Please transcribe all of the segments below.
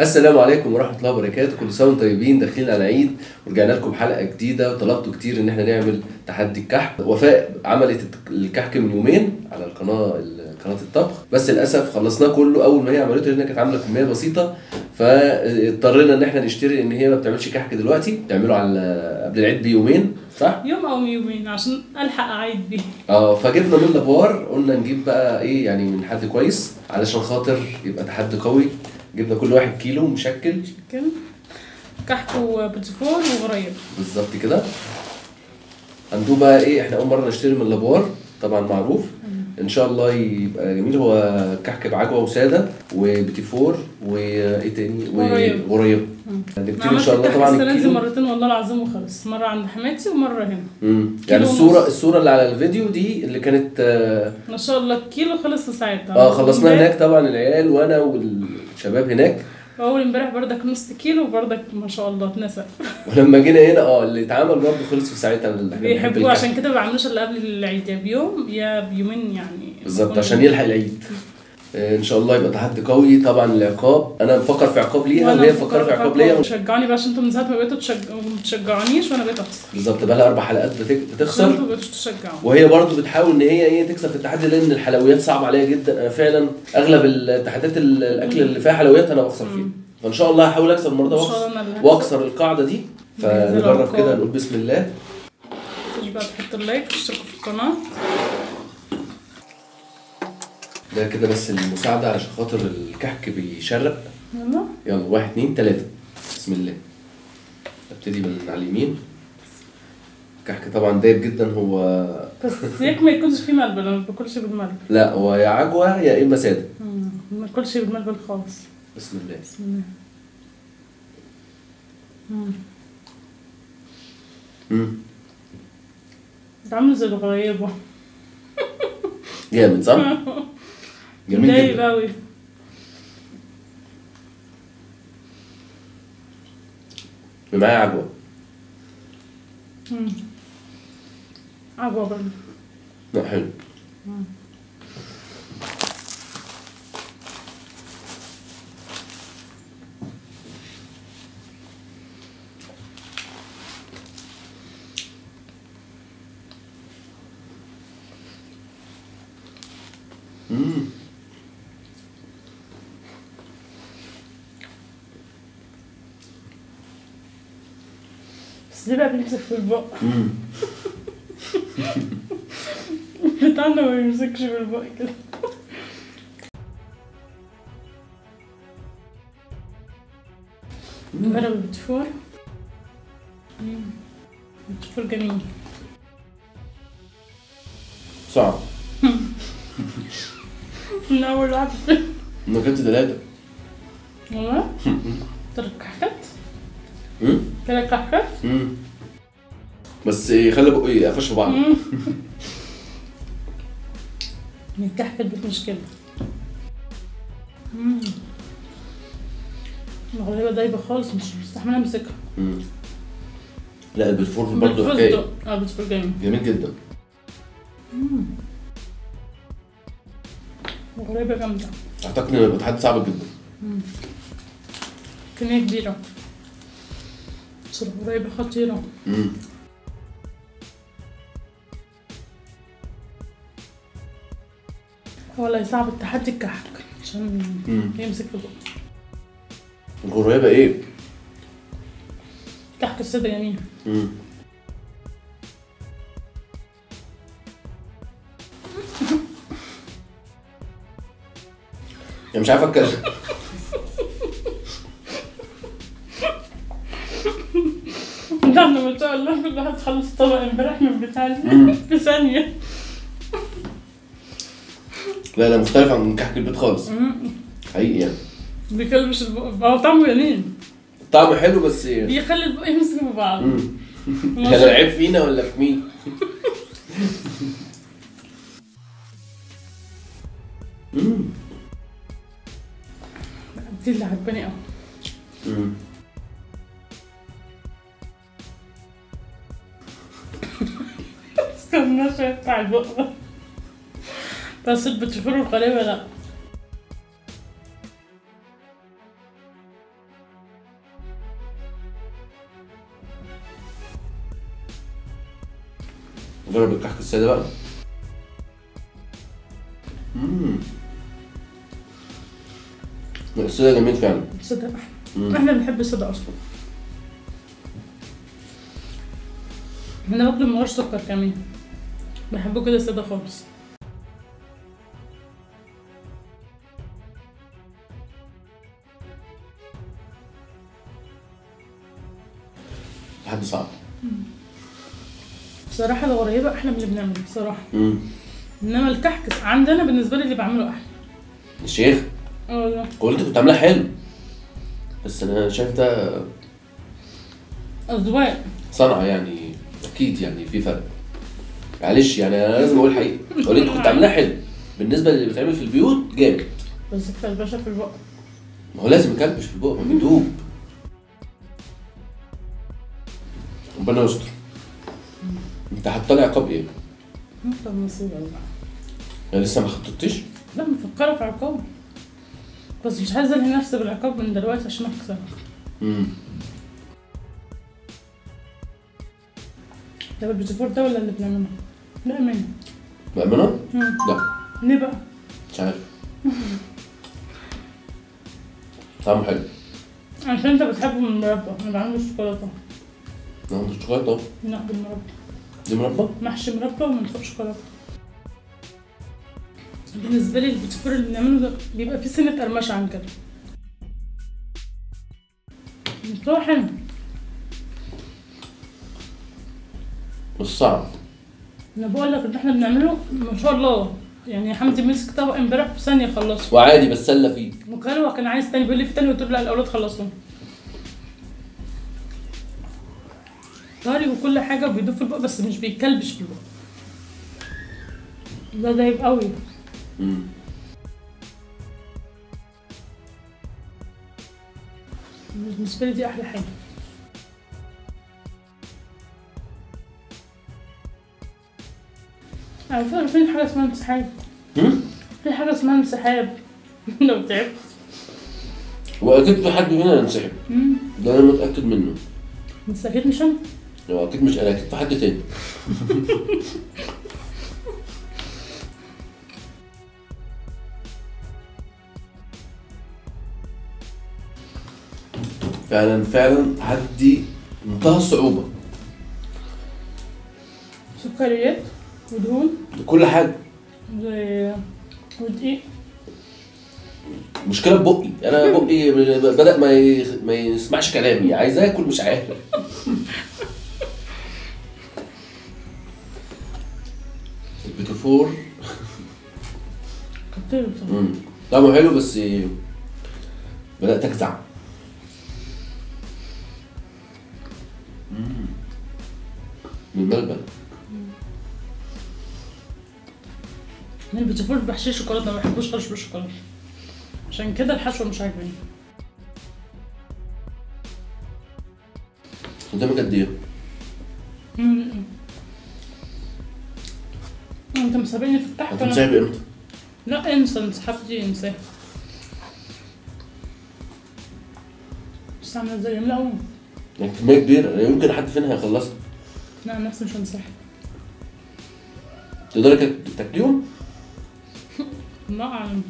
السلام عليكم ورحمة الله وبركاته. كل سنة وأنتم طيبين داخلين على عيد. ورجعنا لكم بحلقه جديدة. وطلبتوا كتير إن إحنا نعمل تحدي الكحك. وفاء عملت الكحك من يومين على القناة قناة الطبخ. بس للأسف خلصناه كله. أول ما هي عملته لأن كانت عاملة كمية بسيطة. فاضطرينا إن إحنا نشتري لأن هي ما بتعملش كحك دلوقتي. بتعمله على قبل العيد بيومين صح؟ يوم أو يومين عشان ألحق أعيد بيه. آه فجبنا من لابوار قلنا نجيب بقى إيه يعني من حد كويس علشان خاطر يبقى تحدي قوي. جبنا كل واحد كيلو مشكل. كده كحك وبتفور وغريب بالظبط كده. هندوق بقى إيه إحنا أول مرة نشتري من لابوار طبعا معروف. إن شاء الله يبقى جميل. هو كحك بعجوة وسادة وبيتي فور وإيه تاني؟ غريب. وغريب نبتدي إن شاء الله طبعا السنة دي مرتين والله العظيم وخلص مرة عند حماتي ومرة هنا. مم. كيلو يعني الصورة ونص. الصورة اللي على الفيديو دي اللي كانت آه ما شاء الله الكيلو خلص في ساعتها. آه، خلصنا هناك طبعا العيال وأنا والشباب هناك؟ واول امبارح بردك نص كيلو وبردك ما شاء الله اتنسف ولما جينا هنا آه اللي اتعمل برضه خلص في ساعتها بيحبوه. عشان كده ما بعملوش إلا قبل العيد. يا بيوم يا بيومين يعني. بالظبط عشان يلحق العيد. إن شاء الله يبقى تحدي قوي. طبعا العقاب أنا بفكر في عقاب ليها وهي بتفكر في عقاب ليا بقى عشان أنتوا من ساعة ما بقيتوا تشجعونيش وأنا بقيت أخسر. بالظبط بقى لها أربع حلقات بتخسر. أنتوا ما بقيتوش تشجعوا. وهي برضو بتحاول إن هي إيه تكسب في التحدي لأن الحلويات صعبة عليا جدا. أنا فعلا أغلب التحديات ال- الأكل اللي فيها حلويات أنا بخسر فيه فإن شاء الله هحاول أكسب المرة ده. وأكسر القاعدة دي. فنجرب. كده نقول بسم الله. بقى تحط اللايك وتشتركوا في القناة. ده كده بس المساعدة علشان خاطر الكحك بيشرق. يلا. يلا واحد اتنين تلاتة. بسم الله. أبتدي من على اليمين. الكحك طبعا دايب جدا هو بس ياك ما يكونش فيه ملبن أنا ما باكلش بالملبن. لا هو يا عجوة يا إما سادة. مم، ما باكلش بالملبن خالص. بسم الله. بسم الله. مم. امم ده عامل زي الغريبة. جامد صح؟ جميل جدا. أوي. معايا عجوة. مم. عجوة برضه. لا حلو. مم. بقى بيمسك في البق. بتاعنا ما بيمسكش في البق كده جرب البتفور. البتفور جميل صعب من أول واحد أنا كنت ثلاثة والله ترك مم. بس خلي بقى قفش في بعض. من كحك البيت مشكلة مم. الغريبة دايبة خالص مش مستحملة أمسكها. مم. لا البتفور برضه. حكاية. آه بتفور جميل. جميل جدا. الغريبة جامدة. أعتقد انه يبقى تحدي صعب جدا كمية كبيرة. بس الغريبة خطيرة مم. والله صعب التحدي الكحك عشان مم. يمسك في البق الغريبة إيه؟ كحك السادة جميل مم. يعني مش عارف اتكلم ده إحنا ما شاء الله كل واحد خلص طبق امبارح من بتاع. في ثانية لا لا مختلف عن كحك البيت خالص. حقيقي يعني بيكلبش البق هو طعمه جميل طعمه حلو بس بيخلي البق يمسك في بعض مم. ما هل شاء- العيب فينا ولا في مين؟ بس بتشوفوا له القناه لا نجرب الكحك الساده بقى امم الساده جميل فعلا السادة إحنا بنحب الساده أصلا إحنا باكله من غير سكر كمان بحبه كده ساده خالص. حد صعب. بصراحة الغريبة أحلى من اللي بنعمله بصراحة. امم إنما الكحك عندنا بالنسبة لي اللي بعمله أحلى. الشيخ؟ آه والله قلت كنت عاملها حلو. بس أنا شايف ده أذواق. صنعه يعني أكيد يعني في فرق. معلش يعني أنا لازم أقول الحقيقة قلت كنت عاملها حلو. بالنسبة للي بيتعمل في البيوت جامد. بس الباشا في البق. ما هو لازم يكلبش في البق ما بيدوب ربنا يستر. أنت هتطلع عقاب إيه؟ مصيبه بقى أنا لسه ما خططتش؟ لا مفكرة في عقاب. بس مش عايزة انهي نفسي بالعقاب من دلوقتي عشان أخسر. امم ده البيتيفور ده ولا اللي بنعمله؟ مأمنة؟ مم. لا. ليه بقى؟ مش عارف. طعمه حلو. عشان انت بتحبه من المربى أنا بعمله بالشوكولاته نعم الشوكولاته لا بالمربى دي مربى؟ محشي مربى ومن فوق شوكولاتة. بالنسبة لي البيتيفور اللي بنعمله ده بيبقى فيه سنة قرمشة عن كده. هو حلو مش صعب. أنا بقول لك إن إحنا بنعمله ما شاء الله. يعني حمدي مسك طبق امبارح في ثانية خلصه وعادي بتسلى فيه. وكان هو كان عايز تاني بيقول لي في تاني قلت له لا الأولاد خلصوا. طري وكل حاجة بيدوب في البق بس مش بيكلبش في البق. ده دايب قوي. امم بالنسبة لي دي أحلى حاجة. على في حاجة اسمها انسحاب؟ في حاجة اسمها انسحاب لو تعبت. وأكيد في حد هنا ينسحب. مم. ده أنا متأكد منه. بس أكيد مش أنا. هو أكيد مش أنا أكيد في حد تاني. فعلا فعلا هدي منتهى الصعوبة. سكريات؟ ودهون. كل حاجة. و- ودقيق. مشكلة ببقي أنا بقي بدأ ما ي- ما يسمعش كلامي. عايز آكل مش عارف. البيتوفور. كتير بصراحة. مم. طعمه حلو بس بدأت أجزع. مم. من الملبن. أنا البيتيفور بحشيه شوكولاته ما بحبوش خالص بالشوكولاتة عشان كده الحشوه مش عاجباني قدامك قد؟ مم. انت مسابقني في التحت هتنسحب إمتى؟ لا انسى انسحبتي انساها بس عاملة زي لا يعني كمية كبيرة لا يمكن حد فينا هيخلصها لا نفسي مش هنسحب تقدري تاكليهم؟ اعلم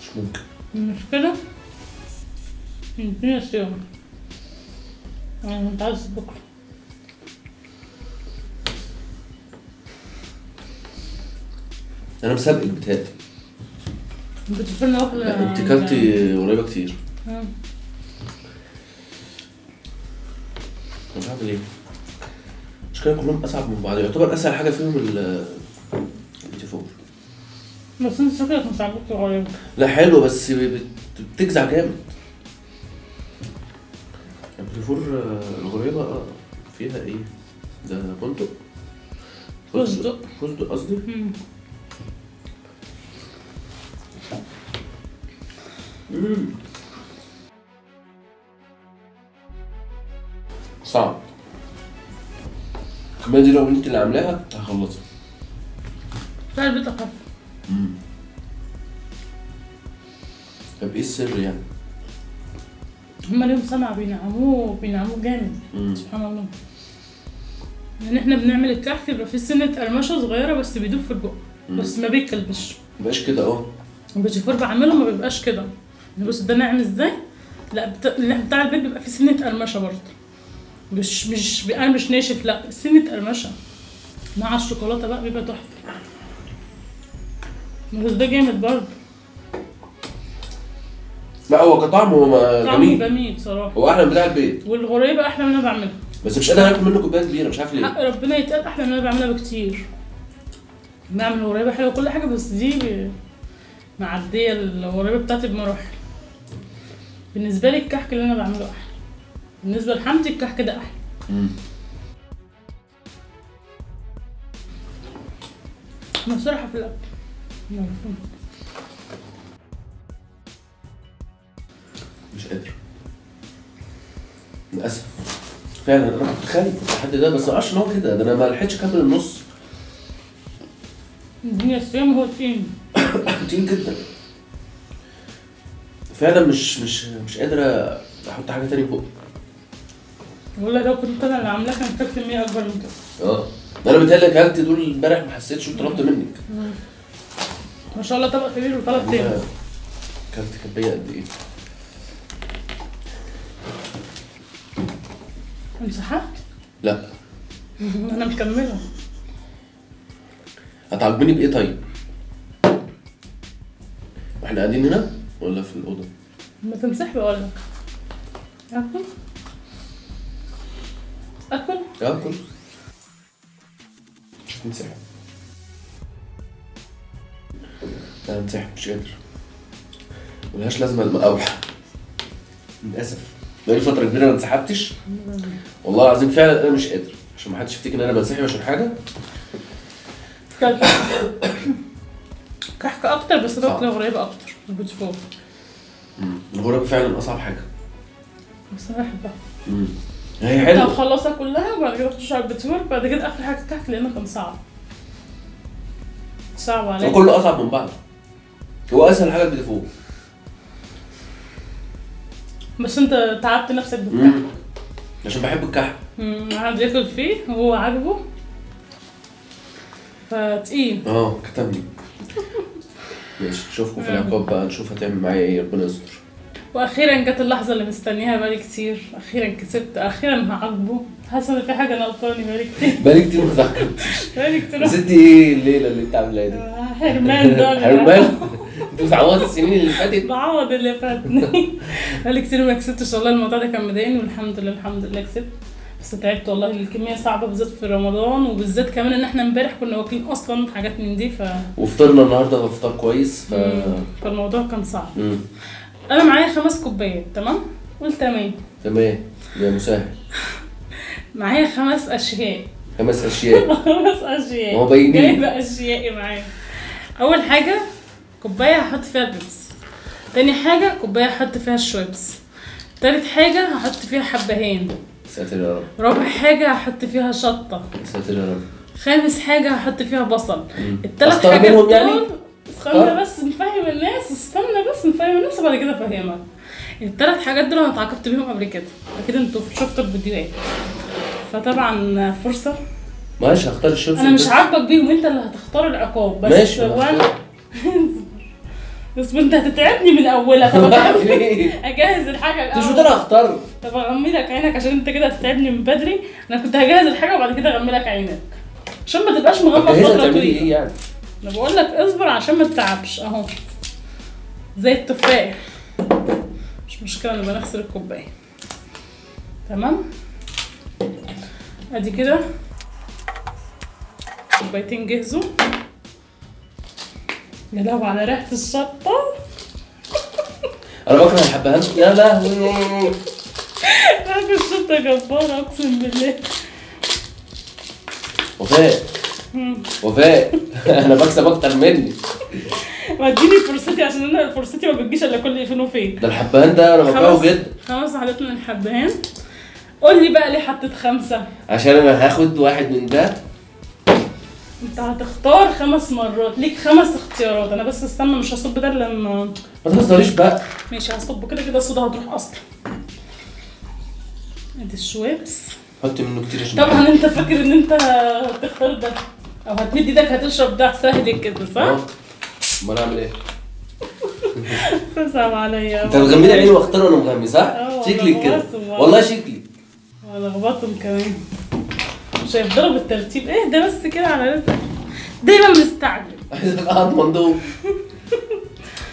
مش ممكن. المشكلة؟ الدنيا سوا أنا كنت عايز بكرة. أنا مسابقك بتهيألي بتفرنا لا أنت كلتي قريبة كتير. مش عارف ليه المشكلة كلهم أصعب من بعض يعتبر أسهل حاجة فيهم ال بس أنت شكلك مش عاجبك الغريب لا حلو بس بت- بتجزع جامد. البيتيفور آه، الغريبة آه، فيها إيه؟ ده بندق. فستق. فستق قصدي. صعب. الكمية دي لو انت اللي عاملاها هخلصها. بتاع البيت أخف طب إيه السر يعني؟ هما ليهم سمع بينعموه بينعموه جامد. مم. سبحان الله. يعني إحنا بنعمل الكحك يبقى فيه سنة قرمشة صغيرة بس بيدوب في البق. بس ما بيكلبش. مبقاش كده أه. البيتيفور بعمله ما بيبقاش كده. يعني بص ده ناعم إزاي. لا، بتاع البيت بيبقى فيه سنة قرمشة برضه. مش مش بيبقى مش ناشف لا سنة قرمشة مع الشوكولاتة بقى بيبقى تحفة. بس ده جامد برضه. لا هو كطعم ما- طعمه جميل. جميل صراحة هو أحلى من بتاع البيت. والغريبة أحلى من اللي أنا بعملها. بس مش قادر اكل منه كوباية كبيرة مش عارف ليه. حق ربنا يتقال أحلى من اللي أنا بعملها بكتير. بعمل غريبة حلوة كل حاجة بس دي معدية الغريبة بتاعتي بمراحل. بالنسبة لي الكحك اللي أنا بعمله أحلى. بالنسبة لحمتي الكحك ده أحلى. مم. أنا بصراحة في الأكل. مفهوم. مش قادر. للأسف. فعلا أنا كنت خايف لحد ده بس ما أعرفش إن هو كده. ده أنا ما لحقتش أكمل النص. الدنيا الصيام هو التين. كتير جدا. فعلا مش مش مش قادر أحط حاجة تاني فوق والله لو كنت أنا اللي عاملاه كان كانت كمية أكبر من كده. آه. أنا متهيألي اكلت دول امبارح ما حسيتش وطلبت منك. ما شاء الله طبق كبير وطلب تاني. أكلت كميه قد إيه؟ انسحبت لا. أنا مكملة. هتعاقبني بإيه طيب؟ وإحنا قاعدين هنا ولا في الأوضة؟ ما تمسح بقول لك. آكل. آكل. مش هتنسحب. لا انسحب مش قادر. ملهاش لازمة المقاوحة. للأسف. بقالي فترة كبيرة ما انسحبتش. والله العظيم فعلا أنا مش قادر. عشان ما حدش يفتكر إن أنا بنسحب عشان حاجة. كحك أكتر بس. باكل غريبة أكتر. البوتيفور الغريبة فعلا أصعب حاجة. بس أنا بحبها. هي حلوة. هخلصها كلها وبعد كده اخش على البوتيفور بعد كده آخر حاجة كحك لأنه كان صعب. صعب عليا وكله أصعب من بعض. هو أسهل حاجة البيتيفور بس أنت تعبت نفسك بالكحك. عشان بحب الكحك مم، قعد ياكل فيه وهو عاجبه فتقيل. آه كتمني ماشي نشوفكم في العقاب بقى نشوف هتعمل معايا إيه ربنا يستر. وأخيرا جت اللحظة اللي مستنيها بقالي كتير أخيرا كسبت. أخيرا هعاقبه. حاسة ان في حاجة ناقصاني بقالي كتير بقالي كتير ما ذاكرتش بقالي كتير بس انت إيه الليلة اللي انت عاملاها دي؟ آه، حرمان ده حرمان؟ انت بتعوضي السنين اللي فاتت؟ بعوض اللي فاتني بقالي كتير ما كسبتش والله. الموضوع ده كان مضايقني والحمد لله الحمد لله كسبت. بس تعبت والله. الكمية صعبة بالذات في رمضان وبالذات كمان إن إحنا امبارح كنا واكلين أصلا حاجات من دي ف وفطرنا النهارده فطار كويس ف فالموضوع كان صعب. مم. أنا معايا خمس كوبايات تمام؟ قول تمام. تمام. يا مسهل. معايا خمس أشياء. خمس أشياء. خمس أشياء. ما هو باينين. جايبه اشيائي معايا. أول حاجة كوباية هحط فيها البيبس تاني حاجة كوباية هحط فيها الشويبس تالت حاجة هحط فيها حبهان. ساتر يا رب. رابع حاجة هحط فيها شطة. ساتر يا رب. خامس حاجة هحط فيها بصل. التلات حاجات منهم يعني؟ استنى بس نفهم الناس استنى بس نفهم الناس وبعد كده أفهمك. التلات حاجات دول أنا اتعاقبت بيهم قبل كده. أكيد أنتوا شفتوا الفيديوهات. فطبعا فرصة. ماشي هختار الشمس أنا مش. عاجبك بيهم أنت اللي هتختار العقاب. بس ماشي وأنا. بس أنت هتتعبني من أولها. طب؟ أجهز الحاجة مش الأول. قلت أنا هختار. طب اغمي لك عينك عشان أنت كده هتتعبني من بدري. أنا كنت هجهز الحاجة وبعد كده اغمي لك عينك. عشان ما تبقاش مغمض فترة طويلة. إيه يعني؟ أنا بقول لك اصبر عشان ما تتعبش أهو. زي التفاح. مش مشكلة نبقى نغسل الكوباية. تمام؟ أدي كده. كوبايتين جهزوا. يا لهوي على ريحة الشطة. أنا بكره الحبهان. يا لهوي. ريحة الشطة جبارة أقسم بالله. وفاء. وفاء أنا بكسب أكتر مني. واديني فرصتي عشان أنا فرصتي ما بتجيش إلا كل فين وفين. ده الحبهان ده أنا بكرهه جدا. خمس عدات من الحبهان قول لي بقى ليه حطيت خمسة؟ عشان أنا هاخد واحد من ده. أنت هتختار خمس مرات. ليك خمس اختيارات. أنا بس استنى مش هصب ده لما ما تهزريش بقى. ماشي هصب كده كده الصودا هتروح أصلا ادي الشويبس. حط منه كتير عشان طبعا أنت فاكر إن أنت هتختار ده. أو هتمد إيدك هتشرب ده. سهل كده صح؟ أمال أعمل إيه؟ صعب عليا. أنت مغمي لي عيني واختار وأنا مغمي صح؟ أه، شكلي كده. والله. شكلي لخبطهم كمان. مش هيفضلوا بالترتيب. إيه ده بس كده على رزقك دايما مستعجل. عايزك اقعد مندوب.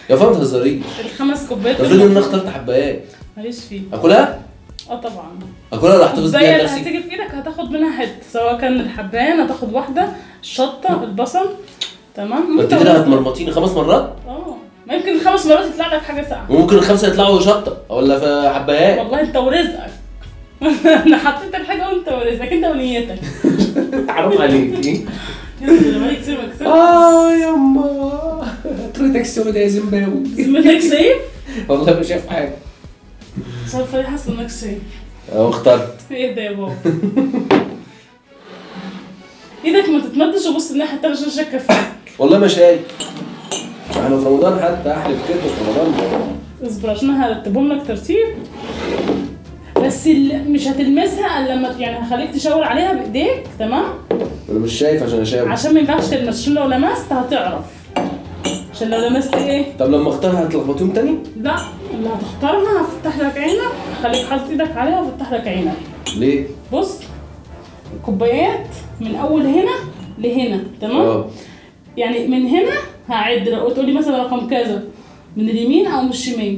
يا فندم ما تهزريش الخمس كوبايات افرض ان أنا اخترت حبايات. ماليش فيه. أكلها؟ أه طبعا. أكلها؟ ولا احتفظ زي بيها اللي لنفسي؟ هتيجي في إيدك هتاخد منها حتة. سواء كان الحباية هتاخد واحدة. الشطه البصل. تمام؟ ما انت كده هتمرمطيني خمس مرات؟ آه. ما يمكن الخمس مرات يطلع لك حاجة ساقعة. وممكن الخمسة يطلعوا شطة ولا في حبايات والله أنت ورزقك. أنا حطيت الحاجة وأنت ورزقك. أنت ونيتك. حرام مكسر آه يما. طريقتك سودة يا زيمباوي زميلك شايف والله مش شايف حاجة. مش عارفه ليه حاسه انك اهو اخترت. إيه ده يا بابا إيدك ما تتمدش وبص الناحيه التانية عشان شاكه فيك والله ما شايف. إحنا في رمضان حتى احلف كده في رمضان. اصبر عشان هرتبهم لك ترتيب. بس مش هتلمسها إلا لما يعني هخليك تشاور عليها بإيديك تمام؟ أنا مش شايف عشان اشاور عشان ما ينفعش تلمس. عشان لو لمست هتعرف. عشان لو لمست إيه؟ طب لما أختارها هتلخبطيهم تاني؟ لا اللي هتختارها هفتح لك عينك خليك حاطط إيدك عليها وافتح لك عينك. ليه؟ بص الكوبايات من اول هنا لهنا تمام؟ يعني من هنا هعد لو تقول لي مثلا رقم كذا من اليمين أو من الشمال؟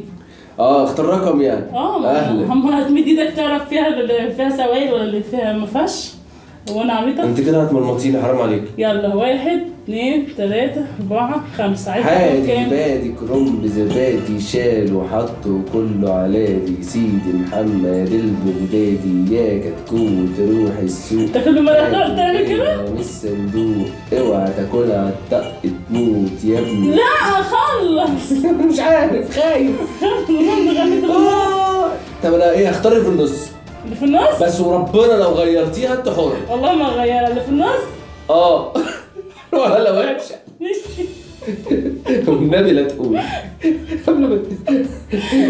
آه اختار رقم يعني. آه أهلا. هم هتمد إيدك تعرف فيها اللي فيها سوائل ولا اللي فيها ما فيهاش؟ هو أنا عبيطه أنت كده هتمرمطيني حرام عليك. يلا واحد اثنين ثلاثة أربعة خمسة. عايز حادي كام؟ بادي كرنب زبادي شال وحطه كله علادي. سيدي محمد البغدادي يا كتكوت روح السوق. أنت كل مرة تقعد تعمل كده؟ من الصندوق اوعى تاكلها الطق تموت يا ابني. لا خلص مش عارف خايف. آه. طب أنا إيه اختار اللي في النص؟ في النص؟ بس وربنا لو غيرتيها انت حر. والله ما غير اللي في النص؟ آه. ولا وحشة. والنبي لا تقول. قبل ما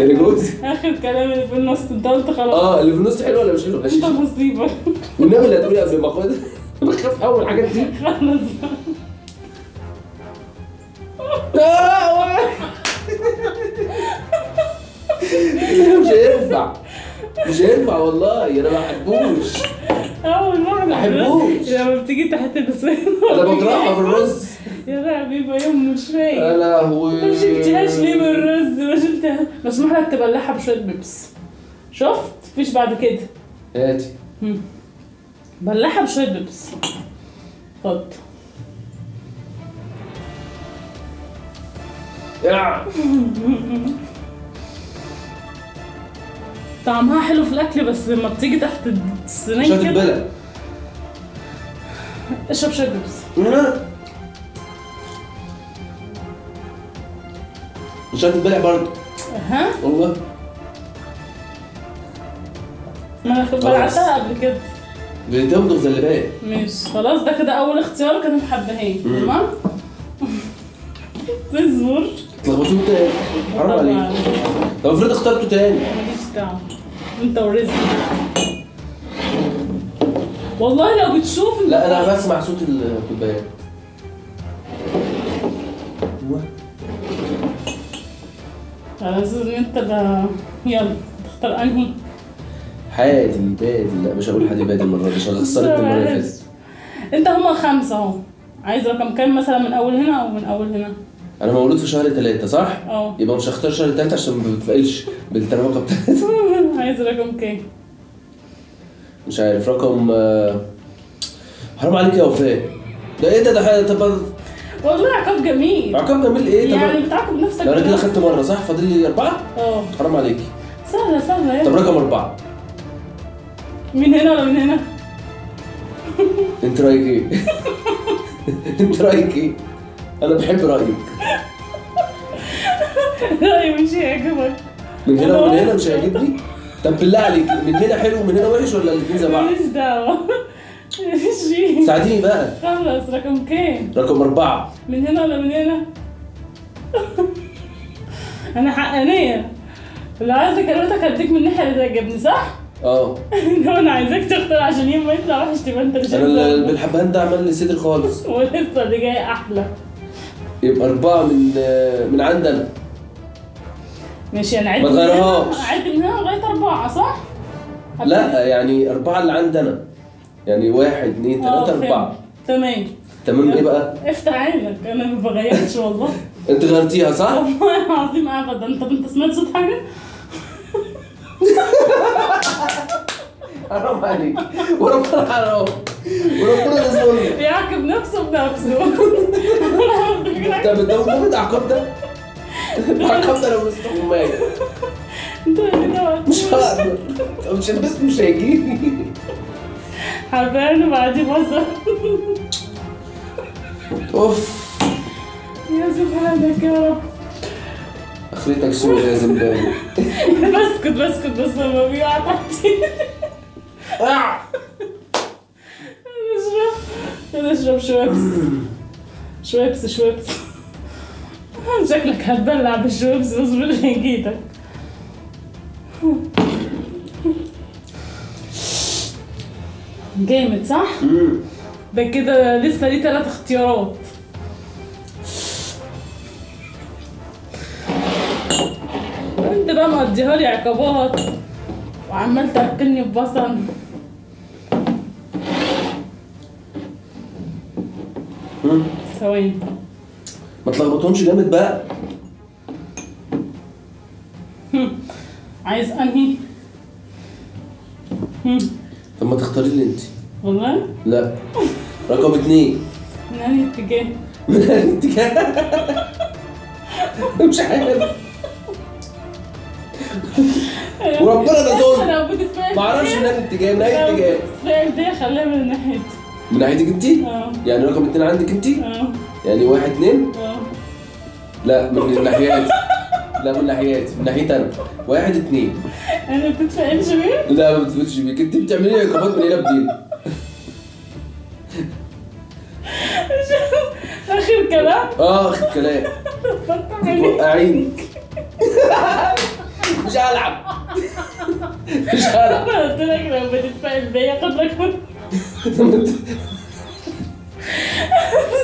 ده جوزي. آخر كلام اللي في النص أنت قلت خلاص. آه اللي في النص حلو ولا مش حلو؟ أنت غشيش مصيبة. والنبي لا تقولي قبل ما اخدها بخاف قوي الحاجات دي. خلاص. آه. مش هينفع. مش هينفع والله أنا ما بحبوش أول مرة ما بحبوش. لما بتيجي تحت الصين أنا بكرهها في الرز. يا حبيبي يوم مش فايق يا لهوي. ما شلتهاش ليه من الرز؟ ما شلتها مسموح لك تبلعها بشوية بيبس. شفت؟ مفيش بعد كده. هاتي. بلعها بشوية بيبس. خد يا. طعمها حلو في الأكل بس لما بتيجي تحت السنين كده هتتبلع اشرب بيبس مش هتتبلع برضه. ها والله. ما أنا خلاص. بلعتها قبل كده. بتمضغ زلبات ماشي. خلاص ده كده أول اختيار كان الحبهان مم. تمام؟ تصبر تلخبطوه تاني. حرام عليك. طب افرض اخترته تاني. ماليش دعوة. انت ورزقك والله لو بتشوف لا أنا بسمع صوت الكوبايات. على أساس إن انت ده يلا تختار انهي. حادي بادي. لا مش هقول حادي بادي المرة دي عشان خسرت المرة اللي فاتت. انت هما خمسة اهو. عايز رقم كام مثلا من أول هنا أو من أول هنا؟ أنا مولود في شهر ثلاثة صح؟ آه يبقى مش هختار شهر ثلاثة عشان ما بتفقلش بالترمقة بتاعتي عايز رقم كام مش عارف رقم آه، حرام عليك يا وفاء ده إيه ده ده حاجة- طب والله عقاب جميل عقاب جميل إيه يعني طب بتعاقب نفسك أنا كده. خدت مرة صح؟ فاضل لي أربعة؟ آه حرام عليك سهلة سهلة طب يعني رقم أربعة من هنا ولا من هنا أنت رأيك إيه؟ أنت رأيك إيه؟ أنا بحب رأيك. رأيي مش هيعجبك من هنا ومن هنا مش هيعجبني؟ طب بالله عليك من هنا حلو ومن هنا وحش ولا الاثنين زي بعض؟ ماليش دعوة. ماليش فيه. ساعديني بقى. خلص رقم كام؟ رقم أربعة. من هنا ولا من هنا؟ أنا حقانية. لو عايزة كروتك هديك من الناحية اللي تعجبني صح؟ آه. لو أنا عايزاك تختار عشان يوم ما يطلع وحش تبقى أنت اللي أنا بالحبهان ده عمل لي صدر خالص. ولسه اللي جاي أحلى. يبقى أربعة من آه، من عندنا ماشي أنا عد ما من هنا- تغيرهاش. عد من هنا لغاية أربعة صح؟ لا يعني أربعة اللي عندنا يعني واحد اتنين آه، تلاتة فهمت. أربعة تمام تمام إيه بقى؟ افتح عينك أنا ما بغيرش والله أنت غيرتيها صح؟ والله العظيم ابدا طب أنت سمعت صوت حاجة؟ حرام عليك. وربنا حرام. وربنا ده ظلم. بيعاقب نفسه بنفسه. بتدور ده العقاب ده العقاب ده؟ لو كده مش هقدر. مش هلبس مش هيجيلي. حبان وبعدين بصل أوف. يا سبحانك يا رب. أخرتك سوء يا زنبالي بسكت بسكت بس لما بيقع تحتي. نشرب نشرب شويبس شويبس شويبس شكلك هتبلع بالشويبس اصبر لقيتك جامد صح؟ ده كده لسه ليه ثلاث اختيارات انت بقى مقضيها لي عقابات وعمال تاكلني ببصل ثواني. ما تلخبطهمش جامد بقى. عايز أنهي؟ طب ما تختاري لي انت والله؟ لا. رقم اتنين. من أنهي اتجاه؟ من الاتجاه مش عارف. وربنا ده ظلم أعرفش من اي اتجاه من لو اتجاه. دي خليها من ناحيتي. من ناحيتك انت آه. يعني رقم اتنين عندك انت آه. يعني واحد اتنين آه. لا من ناحيتي لا من ناحيتي من ناحيتي أنا. واحد اتنين أنا بتتفاعلش بيه؟ لا ما بتفوتش بيك انت بتعملي لي عقابات من هنا بدين آخر كلام؟ آه آخر كلام. توقعيني مش هلعب. مش هلعب. أنا قلت لك لو بتتفاعل بيا خد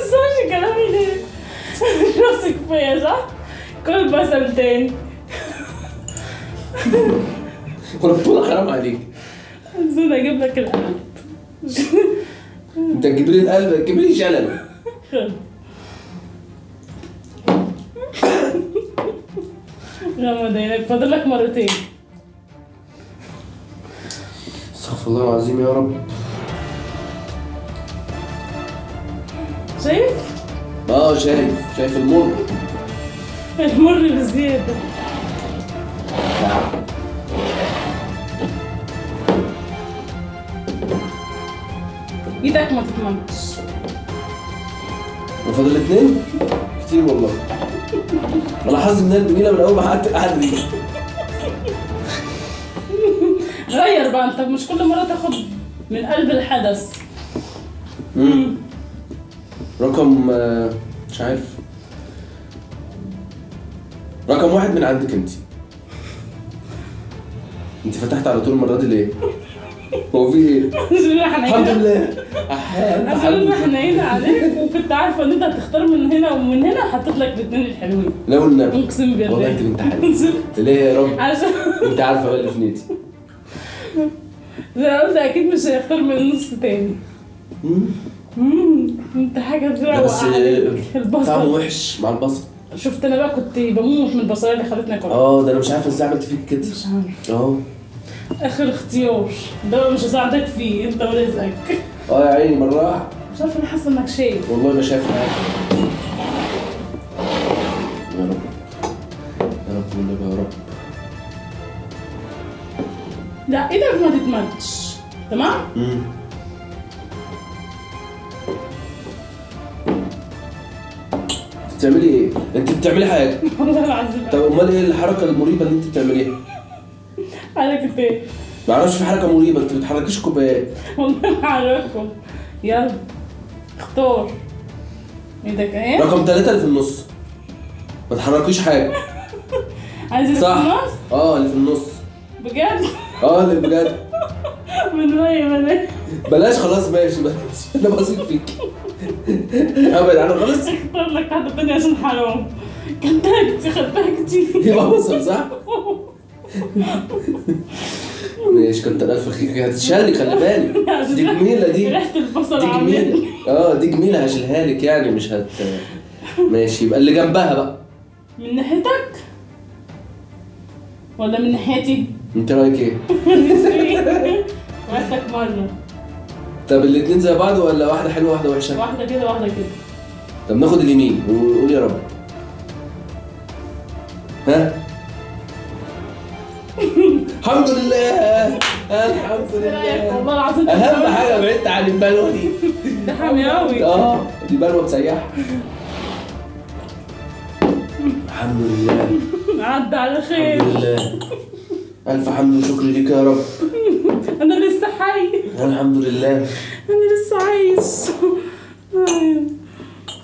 تسمعش كلامي ليه؟ راسك فيا صح؟ كل تاني وربنا حرام عليك زين أجيب لك القلب انت تجيب لي القلب تجيب لي شلل. غمض عينك فاضل لك مرتين استغفر الله العظيم يا رب شايف؟ آه شايف شايف المر. المر بزيادة. إيدك ما تتمنش وفاضل اتنين؟ كتير والله. أنا حظي إن هي الجميله من أول ما قعدت قعد دي غير بقى أنت مش كل مرة تاخد من قلب الحدث. مم. رقم آه، مش عارف. رقم واحد من عندك انت. انت فتحت على طول المرة دي ليه؟ هو في إيه؟ الحمد لله. عشان إحنا هنا عليك. وكنت عارفة ان انت هتختار من هنا ومن هنا حطيت لك الاثنين الحلوين. لو النبي اقسم بالله. والله انت بنت حلال ليه يا رب؟ عشان انت عارفة بقى اللي في نيتي. زي ما قلت أكيد مش هيختار من النص تاني. انت لا تروق بس طعمه البصل. وحش مع البصل. شفت أنا بقى كنت بموت من البصلايه اللي خلتني اكلها آه ده أنا مش عارف إزاي عملت فيك كده. مش عارف. آه. آخر اختيار. ده مش هساعدك فيه أنت ورزقك آه يا عيني واحدة. مش عارفه أنا حاسة إنك شايف. والله ما شايف حاجة يا رب. يا رب والنبي يا رب. لا إيدك ما تتمدش تمام؟ مم. بتعملي إيه؟ أنت بتعملي حاجة؟ والله العظيم. طب أمال إيه الحركة المريبة اللي أنت بتعمليها؟ عليك إيه؟ ما أعرفش في حركة مريبة أنت بتحركيش كوبايات والله ما يلا. اختار. إيدك اهي رقم ثلاثة اللي في النص. ما تحركيش حاجة. عايز اللي في صح. النص؟ آه اللي في النص. بجد؟ آه اللي بجد. من رأيي بلاش بلاش خلاص ماشي بلاش. أنا بثق فيك. أبعد عنه خالص. اختار لك واحدة تانية عشان حرام. كلتها كتير خدتها كتير يبقى بصل صح؟ ماشي كتر ألف خير. هتتشالي خلي بالك دي جميلة دي. ريحة البصل دي جميلة. آه دي جميلة هشيلها لك يعني مش هت ماشي يبقى اللي جنبها بقى. من ناحيتك؟ ولا من ناحيتي؟ أنت رأيك إيه؟ مرة طب الاتنين زي بعض ولا واحدة حلوة واحدة وحشة؟ واحدة كده واحدة كده. طب ناخد اليمين ونقول يا رب. ها؟ الحمد لله الحمد لله. والله العظيم أهم حاجة بعدت عن البلوة دي. ده حامي قوي آه البلوة مسيحه الحمد لله. عدى على الحمد خير لله. ألف حمد وشكر ليك يا رب. حي. الحمد لله. أنا لسه عايش.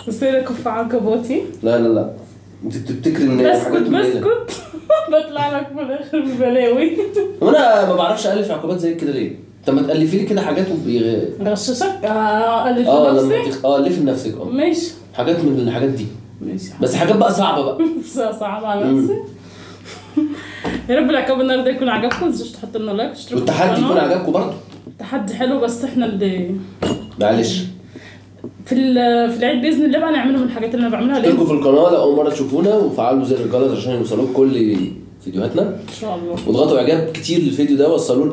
بس إيه كف عنكبوتي لا لا لا. انت بتفتكري إن بسكت. بسكت. بطلع لك في الآخر ببلاوي. وأنا ما بعرفش ألف عقوبات زي كده ليه؟ طب ما تألفي لي كده حاجات وبيغ... غششك آه الف نفسي تخ... آه ألفي لنفسك آه. ماشي. حاجات من الحاجات دي. ماشي. بس حاجات بقى صعبة بقى. بس صعب على نفسي. يا رب العقاب النهارده يكون عجبكم. ما تنسوش تحطوا لنا لايك والتحدي يكون. عجبكم برضه. التحدي حلو بس إحنا اللي معلش. في في العيد بإذن الله بقى نعمله من الحاجات اللي أنا بعملها. ليه اشتركوا في القناة لو أول مرة تشوفونا وفعلوا زر الجرس عشان يوصلوك كل فيديوهاتنا. إن شاء الله. واضغطوا إعجاب كتير للفيديو ده وصلوه